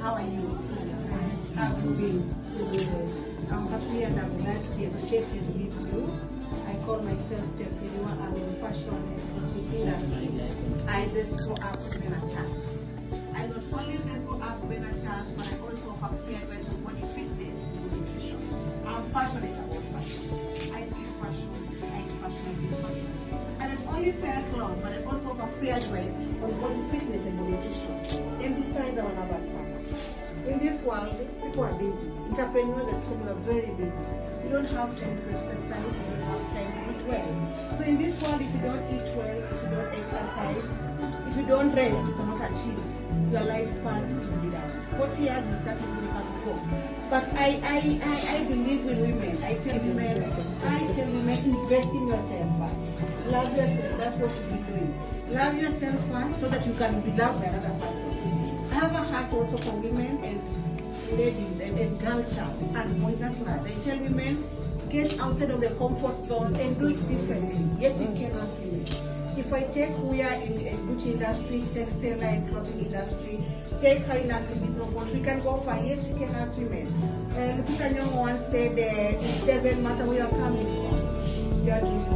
How are you? I've been uh, I'm happy and I'm glad to be associated with you. I call myself Steph Kiriwa. I'm in fashion industry. I dress go up women a chance. I not only dress go up when a chance, but I also have free advice on body fitness and nutrition. I'm passionate about fashion. I speak fashion, I eat fashion, I feel fashion. I not only sell clothes, but I also offer free advice on body fitness and nutrition. And besides, I'm an about farmer. In this world, people are busy. Entrepreneurs especially are very busy. You don't have time to exercise, you don't have time to eat well. So in this world, if you don't eat well, if you don't exercise, if you don't rest, you cannot achieve. Your lifespan will be down. 40 years you start to make up go. But I, I, I, I believe in women. I tell women, I tell women, invest in yourself first. Love yourself. That's what you should be doing. Love yourself first so that you can be loved by another person. I have a heart also for women and ladies and, and child and at large. I tell women, get outside of the comfort zone and do it differently. Yes, we can as women. If I take we are in a beauty industry, textile and clothing industry, take her in activism, but we can go far. Yes, we can as women. Uh, Lupita Nyong'o once said, uh, it doesn't matter where you're coming from. Your dreams